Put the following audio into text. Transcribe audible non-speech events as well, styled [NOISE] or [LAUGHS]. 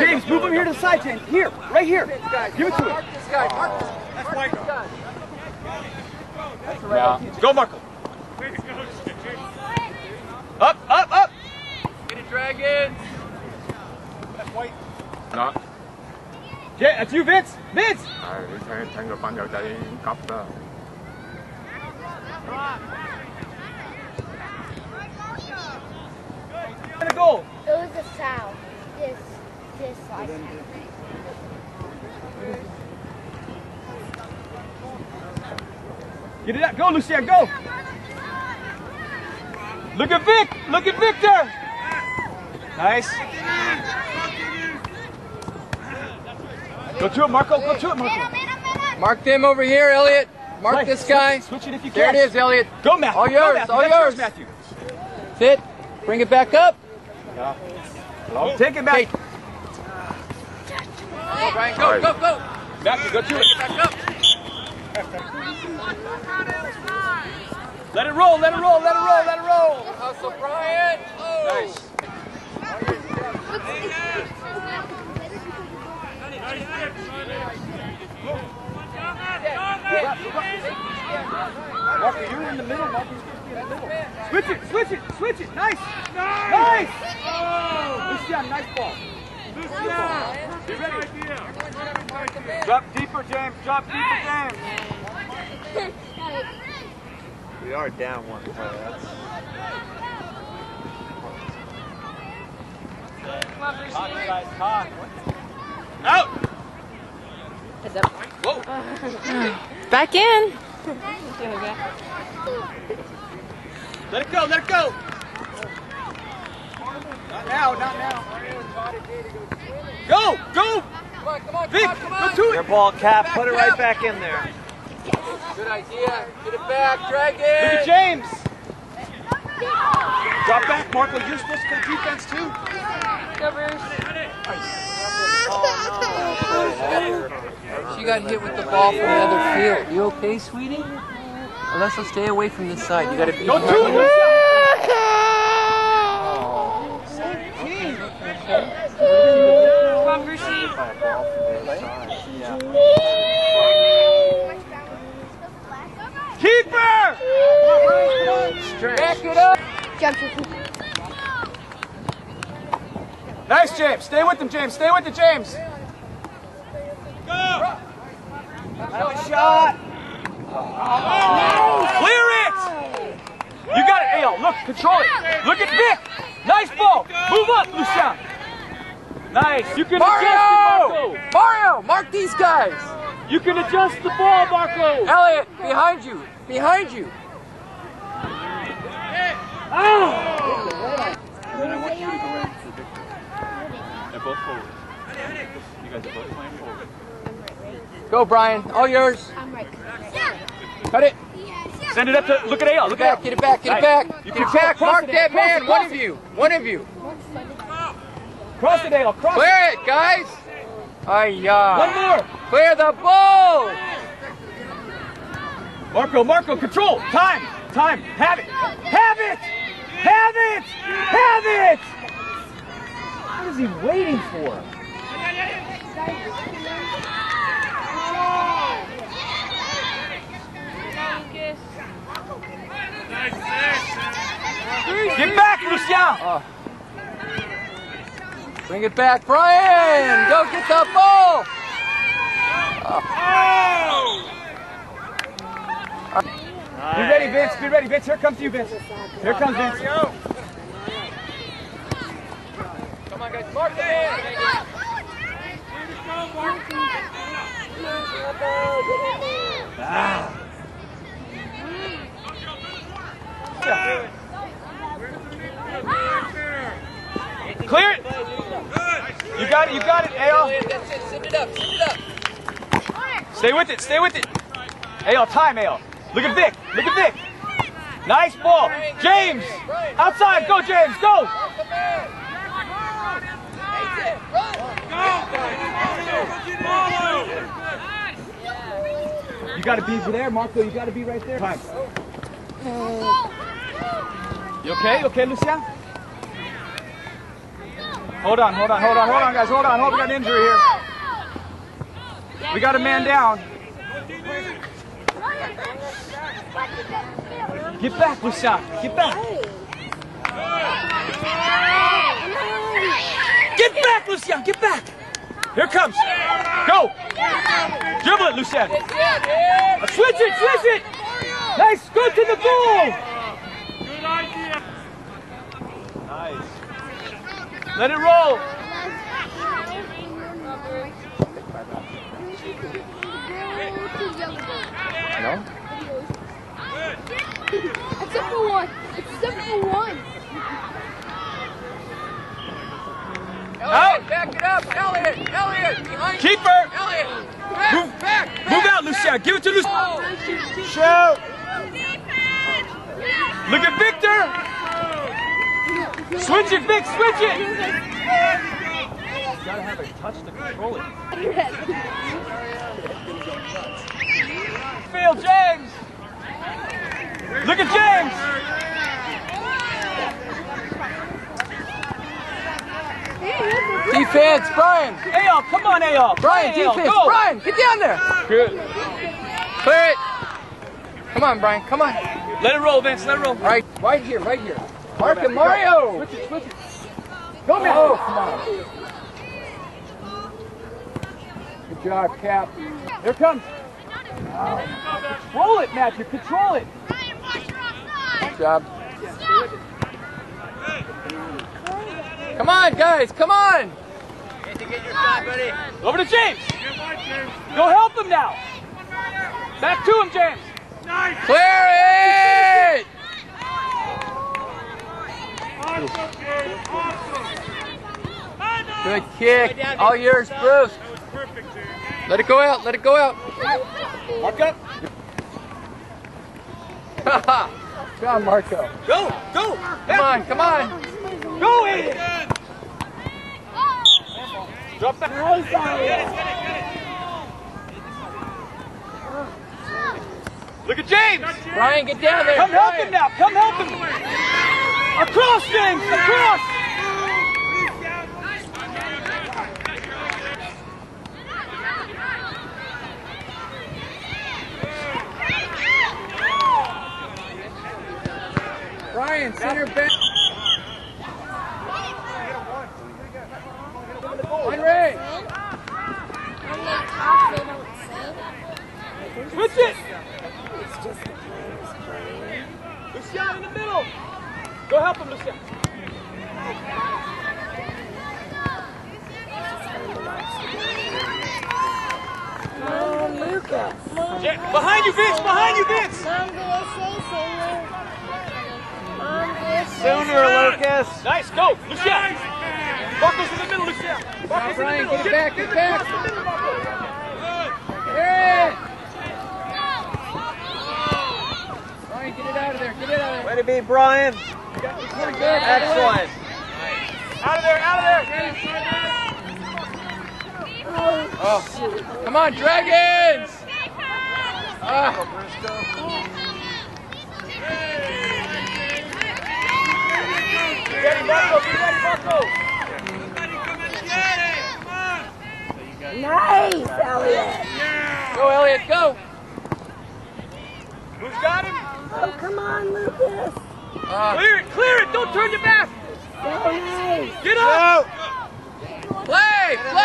James, move him here to the side, James. Here, right here. Give it to him. This guy, Mark. That's white. Yeah. Go, Marco. Up, up, up. Get it, Dragons. That's white. Đó. Yeah, that's you, Vince. Vince. À, thấy, thấy người ban đầu chạy cặp đó. Gonna go. It was a foul. This. Get it out. Go, Lucia, Go. Look at Vic. Look at Victor. Nice. Go to it, Marco. Go to it, Marco. Mark them over here, Elliot. Mark Right, this guy. Switch it if you There can. it is, Elliot. Go, Matthew. All yours, Matthew. all yours. Matthew. Sit. Bring it back up. Take it back. Go, Brian. Go, go, go. Matthew, go to it. Back up. Let it roll. Let it roll. Let it roll. Let it roll. Hustle, Brian. Oh. Nice. Marco, you're in the middle. Marco, you're supposed to be in the middle. Switch it. Switch it. Switch it. Nice. Nice. Lucian, oh. nice ball. Be ready. Drop deeper, James. Drop deeper, James. We are down one play. That's Hot, guys. Hot. Out. Whoa. Back in. Let it go. Let it go. Not now. Not now. Go. Go. Come on, come on, Vic. come on, come Go on. to your ball, Cap. Put it right back in there. Good idea. Get it back, Look at James. Drop back, Marco. You're supposed to play defense too. She got hit with the ball from the other field. You okay, sweetie? Alessa, stay away from this side. You gotta be. Go to it. Lucian. Keeper. Back it up. Nice, James. Stay with him, James. Stay with the James. Shot. Clear it. You got it, AL. Look, control it. Look at Vic. Nice ball. Move up, Lucian. Nice. You can adjust Mario! it, Marco. Mario, mark these guys. You can adjust the ball, Marco. Elliot, behind you. Behind you. They're both forward. You guys are both playing forward. Go, Brian. All yours. I'm right. Cut it. Send it up to, look at AL. Look Get at back. Get it back. Get it back. Get can it back. cross Mark that man. One of you. One of you. Cross AL. Cross Clear it, guys. Ay, it. One more. Clear the ball. Marco, Marco, control. Time. Time. Have it. Have it. Have it. Have it. What is he waiting for? Get back, Lucian. Ah. Bring it back, Brian. Go get the ball. Oh! Be ready, Vince. Be ready, Vince. Here comes you, Vince. Here comes Vince. Come on, guys. Mark the ah. man. Clear it. You got it. You got it, AL. That's it. Send it up. Send it up. Stay with it. Stay with it. AL, time, AL. Look at Vic. Look at Vic. Nice ball. James. Outside. Go, James. Go. Mark the man. That's it. Run. You got to be there, Marco. You got to be right there. Time. You okay? You okay, Lucian? Hold on, hold on, hold on, hold on, guys. Hold on. Hold on. We got an injury here. We got a man down. Get back, Lucia. Get back. Get back, Lucia. Get back. Here comes. Go. Dribble it, Lucia. Switch it, switch it. Nice. Go to the goal. Let it roll. No? Except for one. Except for one. Elliot, back it up. Elliot, Elliot, behind. Keeper. Elliot, back, Move. back, Move out, Lucia. Give it to Lucia. Shoot. Look at Victor. Switch it, Vic. Switch it. You gotta have a touch to control it. Phil James. Look at James. Defense, Brian. Ayal, come on, Ayal. Brian, Ayal, defense. go. Brian, get down there. Good. Clear it. Come on, Brian. Come on. Let it roll, Vince. Let it roll. Right, right here, right here. Mark and Mario. Switch it, switch it. Go, man. Oh, come on. Good job, Cap. Here it comes. Control it, Matthew. Control it. Good job. Come on, guys. Come on. Over to James. Go help him now. Back to him, James. Clear it. Good kick. All yours, Bruce. Let it go out. Let it go out. Mark up. [LAUGHS] Come on, Marco. Go, go. Come on, come on. Go, Aiden. Drop back. Look at James. Brian, get down there. Come help him now. Come help him. Across, James. Across. Brian, center back. Henry. Switch it. Lucian in the middle. Go help him, Lucian. Ja- behind you, Vince. Behind you, Vince. Sooner, Lucas. Nice, go, Lucian. Marcos in the middle, Lucian. Marcos in the Brian, middle. get it back, get it back. Here. Brian, get it out of there. Get it out of there. Way to be, Brian. Pretty good. Excellent. Out of there, out of there. Oh. Come on, Dragons. Ah. Be ready, Marco. Be ready, Marco. Nice, Elliot. Go, Elliot, go. Who's got him? Oh, come on, Lucas. Uh, clear it, clear it, don't turn your back. Get up. Play, play.